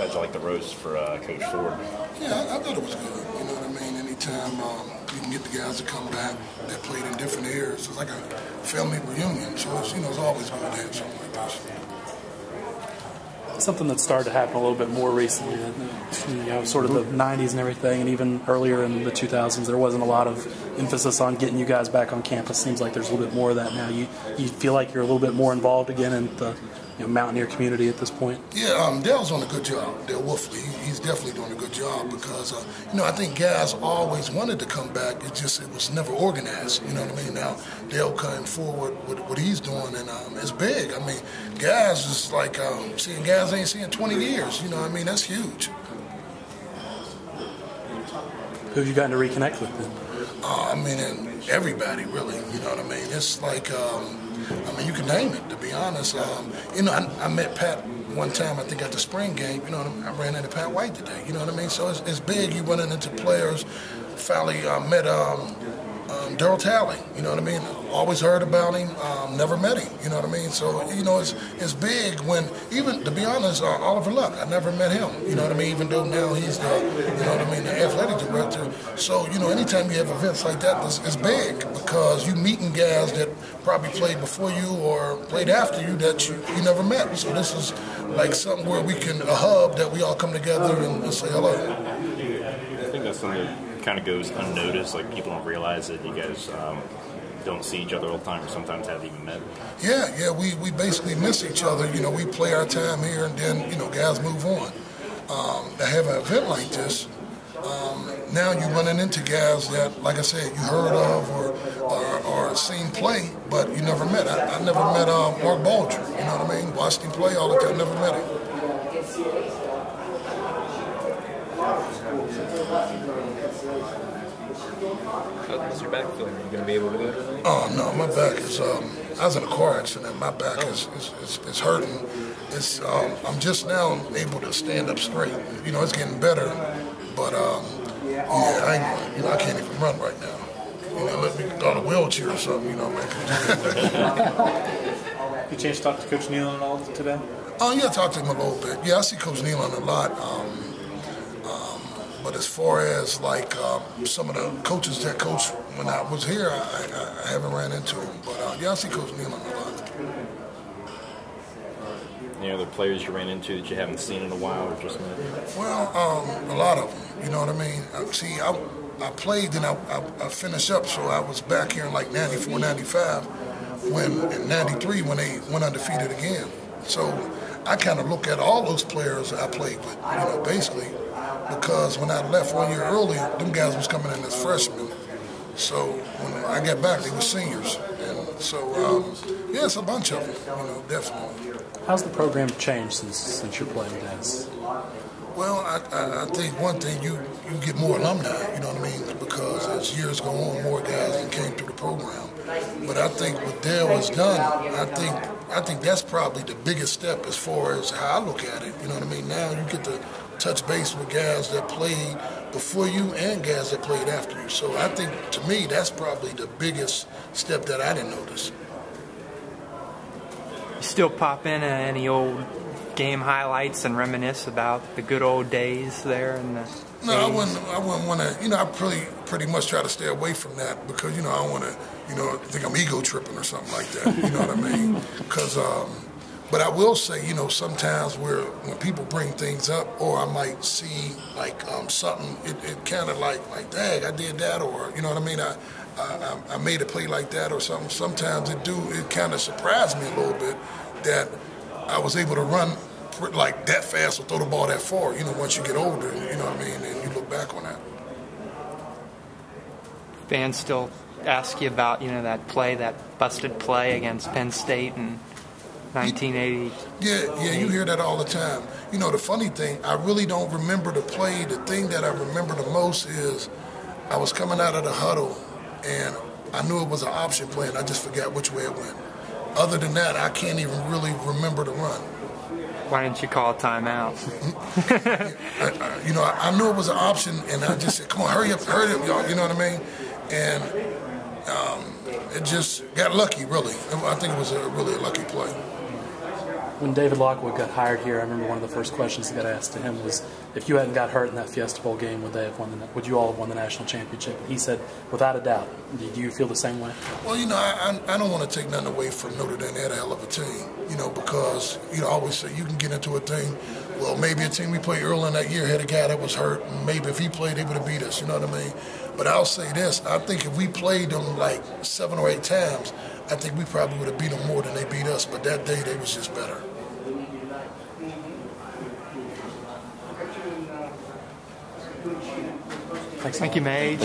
how'd you like the roast for uh, Coach Ford? Yeah, I, I, thought it was good. You know what I mean? Anytime um, you can get the guys to come back that played in different areas, it's like a family reunion. So it's, you know, it's always good to have something like this something that started to happen a little bit more recently. You know, sort of the '90s and everything, and even earlier in the 2000s, there wasn't a lot of emphasis on getting you guys back on campus. Seems like there's a little bit more of that now. You you feel like you're a little bit more involved again in the you know, Mountaineer community at this point? Yeah, um, Dale's doing a good job. Dale Wolfley, he's definitely doing a good job because uh, you know I think guys always wanted to come back. It just it was never organized. You know what I mean? Now Dale coming forward with what he's doing, and um, it's big. I mean, guys is like um, seeing guys ain't seen in 20 years. You know what I mean? That's huge. Who have you gotten to reconnect with then? Uh, I mean, and everybody really. You know what I mean? It's like. Um, I mean, you can name it. To be honest, um, you know, I, I, met Pat one time. I think at the spring game. You know, I ran into Pat White today. You know what I mean? So it's, it's big. You running into players. Finally uh, met um, um, Darryl Talley, you know what I mean? Always heard about him, um, never met him, you know what I mean? So, you know, it's it's big when, even to be honest, uh, Oliver Luck, I never met him, you know what I mean? Even though now he's the, you know what I mean, the athletic director. So, you know, anytime you have events like that, it's, it's big because you meeting guys that probably played before you or played after you that you, you never met. So this is like something where we can, a hub that we all come together and, and say hello. I think that's something kind of goes unnoticed. Like people don't realize that you guys um, don't see each other all the time, or sometimes haven't even met. Yeah, yeah, we, we basically miss each other. You know, we play our time here, and then you know, guys move on. Um, to have an event like this, um, now you're running into guys that, like I said, you heard of or or, or seen play, but you never met. I, I never met uh, Marc Bulger. You know what I mean? Watched him play all the time, never met him. How's your back feeling? Are you going to be able to do it? Oh no, my back is. Um, I was in a car accident. My back oh. is, is, is, is, hurting. It's. Um, I'm just now able to stand up straight. You know, it's getting better, but um, yeah, I you know I can't even run right now. You know, let me go on a wheelchair or something. You know, man. you chance to talk to Coach Nehlen at all today? Oh yeah, I talked to him a little bit. Yeah, I see Coach Nehlen a lot. Um, but as far as like um, some of the coaches that coach when I was here, I, I, I haven't ran into them. But uh, yeah, I see Coach Nehlen a lot. Any other players you ran into that you haven't seen in a while or just met? Well, um, a lot of them. You know what I mean? Uh, see, I, I played and I, I, I, finished up, so I was back here in like 94, 95, when in 93 when they went undefeated again. So I kind of look at all those players I played with, you know, basically because when I left one year earlier, them guys was coming in as freshmen. So when I got back, they were seniors. And so, um, yeah, it's a bunch of them, you know, definitely. How's the program changed since since you're playing dance? Well, I, I, I, think one thing you you get more alumni, you know what I mean, because as years go on, more guys came through the program. But I think what Dale has done, I think I think that's probably the biggest step as far as how I look at it. You know what I mean? Now you get to touch base with guys that played before you and guys that played after you. So I think to me that's probably the biggest step that I didn't notice. You still pop in uh, any old game highlights and reminisce about the good old days there and the no, I wouldn't. I wouldn't want to. You know, I pretty pretty much try to stay away from that because you know I don't want to. You know, think I'm ego tripping or something like that. You know what I mean? Because um, but I will say, you know, sometimes where when people bring things up, or I might see like um, something, it, it kind of like like, dang, I did that, or you know what I mean? I, I I made a play like that, or something. Sometimes it do it kind of surprised me a little bit that I was able to run like that fast or throw the ball that far. You know, once you get older, you know what I mean, and you look back on that. Fans still ask you about you know that play, that busted play against Penn State and 1980. Yeah, yeah, you hear that all the time. You know, the funny thing, I really don't remember the play. The thing that I remember the most is I was coming out of the huddle and I knew it was an option play and I just forgot which way it went. Other than that, I can't even really remember the run. Why didn't you call a timeout? I, I, you know, I, I, knew it was an option and I just said, come on, hurry up, hurry up, y'all. You know what I mean? And um, it just got lucky, really. I think it was a really lucky play. when David Lockwood got hired here, I remember one of the first questions that got asked to him was, if you hadn't got hurt in that Fiesta Bowl game, would they have won? The, would you all have won the national championship? And he said, without a doubt. Do you feel the same way? Well, you know, I, I, don't want to take nothing away from Notre Dame. They had a hell of a team, you know, because you know I always say you can get into a thing. Well, maybe a team we played early in that year had a guy that was hurt, and maybe if he played, they would have beat us. You know what I mean? But I'll say this: I think if we played them like seven or eight times, I think we probably would have beat them more than they beat us. But that day, they was just better. Thanks Thank you, Mage.